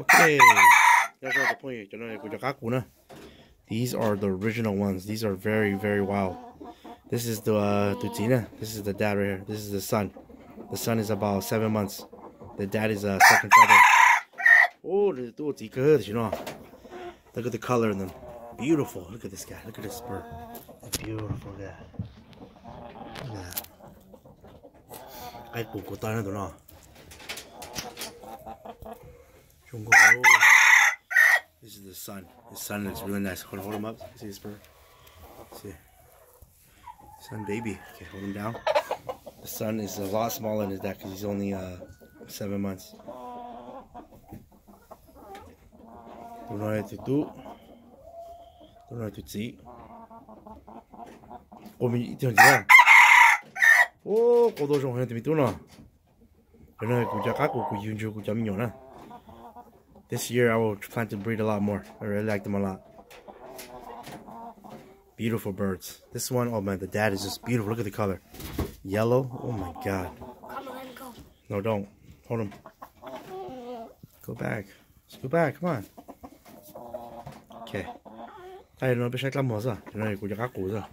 Okay. These are the original ones. These are very, very wild. This is the uh, Tutina. This is the dad right here. This is the son. The son is about seven months. The dad is a uh, second feather. Oh, you know. Look at the color in them. Beautiful. Look at this guy. Look at this bird. Beautiful guy. Look at that. Ito na. This is the son. The son is really nice. Hold, hold him up. See this bird? See. Sun baby. Okay, hold him down. The son is a lot smaller than his dad because he's only uh, seven months. Don't know what to do. Don't know what to see. Oh, mình tưởng gì à? Ô, cô tôi dùng thì mình tôi nó. Cái này cũng cho các cô cũng dùng cho cũng cho mình nhỏ nè. This year I will plan to breed a lot more. I really like them a lot. Beautiful birds. This one, oh man, the dad is just beautiful. Look at the color. Yellow. Oh my god. Come on, let go. No, don't. Hold him. Go back. Let's go back. Come on. Okay. Ay, no, besyak lang mo sa. Ano, kuya ka ko sa.